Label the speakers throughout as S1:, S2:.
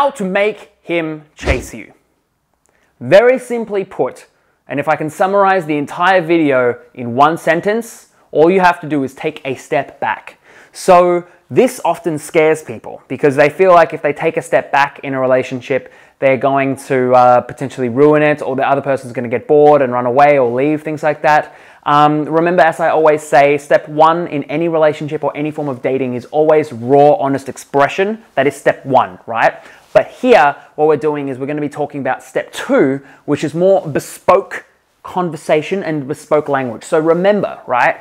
S1: How to make him chase you. Very simply put, and if I can summarize the entire video in one sentence, all you have to do is take a step back. So this often scares people because they feel like if they take a step back in a relationship, they're going to uh, potentially ruin it or the other person's going to get bored and run away or leave, things like that. Um, remember, as I always say, step one in any relationship or any form of dating is always raw, honest expression. That is step one, right? But here, what we're doing is we're going to be talking about step two, which is more bespoke conversation and bespoke language. So remember, right,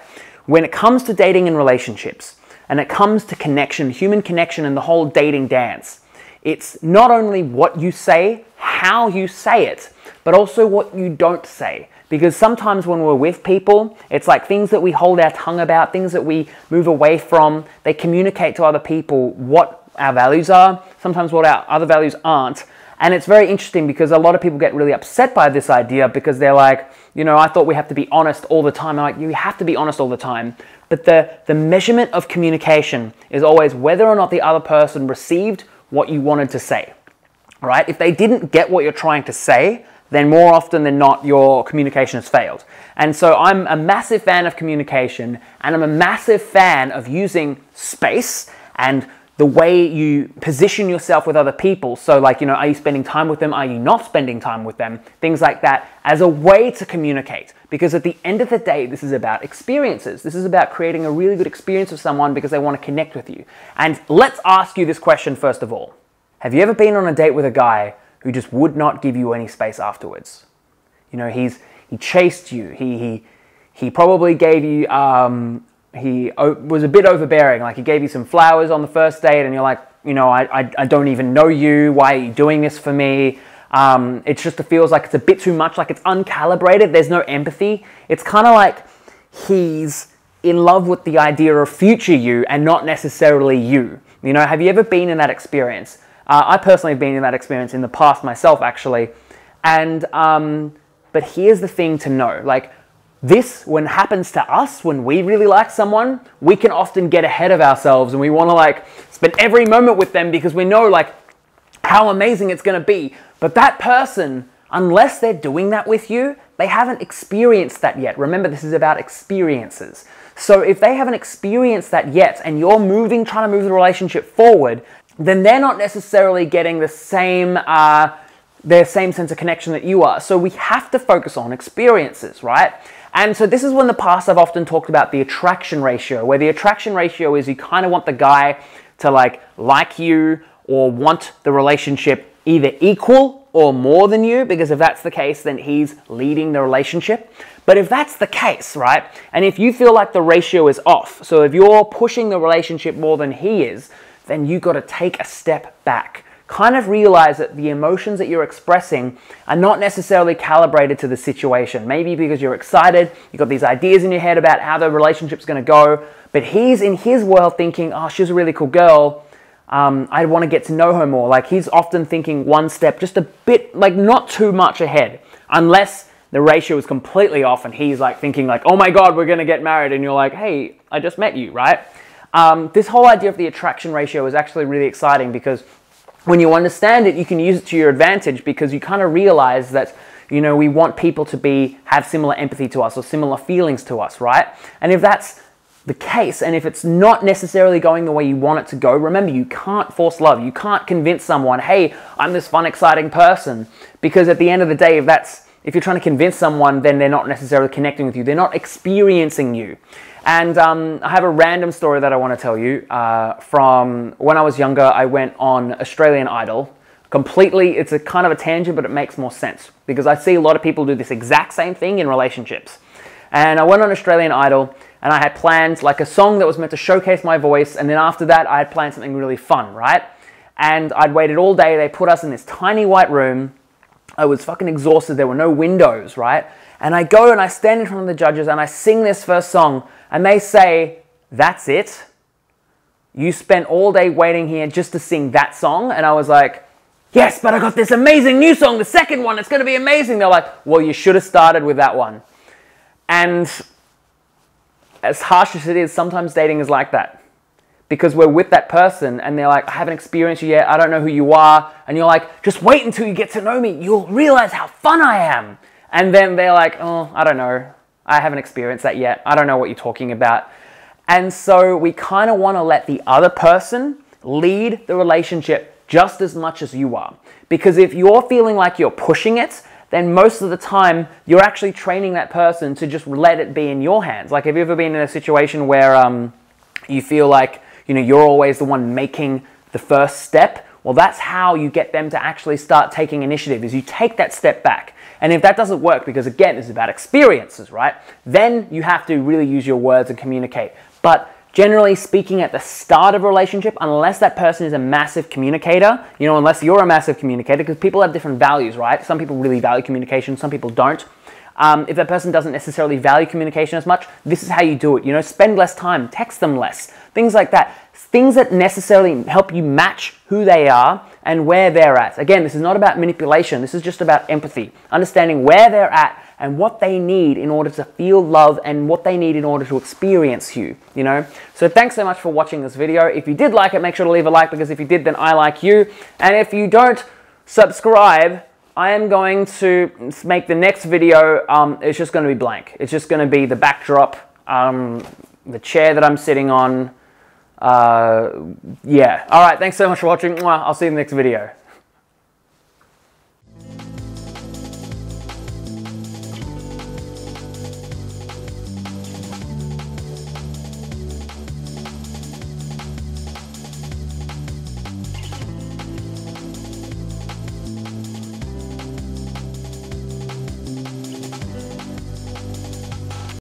S1: when it comes to dating and relationships, and it comes to connection, human connection, and the whole dating dance, it's not only what you say, how you say it, but also what you don't say. Because sometimes when we're with people, it's like things that we hold our tongue about, things that we move away from, they communicate to other people what our values are, sometimes what our other values aren't. And it's very interesting because a lot of people get really upset by this idea because they're like, you know, I thought we have to be honest all the time. I'm like, you have to be honest all the time. But the, the measurement of communication is always whether or not the other person received what you wanted to say. Right? If they didn't get what you're trying to say, then more often than not, your communication has failed. And so I'm a massive fan of communication and I'm a massive fan of using space and the way you position yourself with other people. So, like, you know, are you spending time with them? Are you not spending time with them? Things like that as a way to communicate. Because at the end of the day, this is about experiences. This is about creating a really good experience with someone because they want to connect with you. And let's ask you this question first of all Have you ever been on a date with a guy who just would not give you any space afterwards? You know, he's he chased you. He he he probably gave you um, he was a bit overbearing. Like he gave you some flowers on the first date, and you're like, you know, I, I, I don't even know you. Why are you doing this for me? Um, it just feels like it's a bit too much, like it's uncalibrated. There's no empathy. It's kind of like he's in love with the idea of future you and not necessarily you. You know, have you ever been in that experience? Uh, I personally have been in that experience in the past myself, actually. And, um, but here's the thing to know like, this, when happens to us, when we really like someone, we can often get ahead of ourselves and we want to like spend every moment with them because we know like how amazing it's going to be. But that person, unless they're doing that with you, they haven't experienced that yet. Remember, this is about experiences. So if they haven't experienced that yet and you're moving, trying to move the relationship forward, then they're not necessarily getting the same uh, their same sense of connection that you are. So we have to focus on experiences, right? And so this is when the past I've often talked about the attraction ratio, where the attraction ratio is you kind of want the guy to like like you or want the relationship either equal or more than you, because if that's the case, then he's leading the relationship. But if that's the case, right, and if you feel like the ratio is off, so if you're pushing the relationship more than he is, then you got to take a step back kind of realize that the emotions that you're expressing are not necessarily calibrated to the situation. Maybe because you're excited, you've got these ideas in your head about how the relationship's going to go, but he's in his world thinking, oh, she's a really cool girl. Um, I want to get to know her more. Like he's often thinking one step, just a bit, like not too much ahead, unless the ratio is completely off and he's like thinking like, oh my God, we're going to get married. And you're like, hey, I just met you, right? Um, this whole idea of the attraction ratio is actually really exciting because when you understand it, you can use it to your advantage because you kind of realize that you know we want people to be have similar empathy to us or similar feelings to us, right? And if that's the case, and if it's not necessarily going the way you want it to go, remember you can't force love. You can't convince someone, "Hey, I'm this fun, exciting person," because at the end of the day, if that's if you're trying to convince someone, then they're not necessarily connecting with you. They're not experiencing you. And um, I have a random story that I want to tell you. Uh, from when I was younger, I went on Australian Idol. Completely, it's a kind of a tangent, but it makes more sense because I see a lot of people do this exact same thing in relationships. And I went on Australian Idol and I had planned like a song that was meant to showcase my voice. And then after that, I had planned something really fun, right? And I'd waited all day. They put us in this tiny white room. I was fucking exhausted. There were no windows, right? And I go and I stand in front of the judges and I sing this first song and they say, That's it? You spent all day waiting here just to sing that song? And I was like, Yes, but I got this amazing new song, the second one, it's going to be amazing. They're like, Well, you should have started with that one. And as harsh as it is, sometimes dating is like that. Because we're with that person and they're like, I haven't experienced you yet, I don't know who you are. And you're like, just wait until you get to know me, you'll realize how fun I am. And then they're like, oh, I don't know, I haven't experienced that yet, I don't know what you're talking about. And so we kind of want to let the other person lead the relationship just as much as you are. Because if you're feeling like you're pushing it, then most of the time you're actually training that person to just let it be in your hands. Like, have you ever been in a situation where um, you feel like you know you're always the one making the first step? Well, that's how you get them to actually start taking initiative. Is you take that step back. And if that doesn't work, because again, it's about experiences, right? Then you have to really use your words and communicate. But generally speaking, at the start of a relationship, unless that person is a massive communicator, you know, unless you're a massive communicator, because people have different values, right? Some people really value communication, some people don't. Um, if that person doesn't necessarily value communication as much, this is how you do it. You know, spend less time, text them less, things like that. Things that necessarily help you match who they are and where they're at. Again, this is not about manipulation. This is just about empathy, understanding where they're at and what they need in order to feel love and what they need in order to experience you, you know? So thanks so much for watching this video. If you did like it, make sure to leave a like because if you did, then I like you. And if you don't subscribe, I am going to make the next video, um, it's just going to be blank. It's just going to be the backdrop, um, the chair that I'm sitting on. Uh, yeah. All right. Thanks so much for watching. I'll see you in the next video.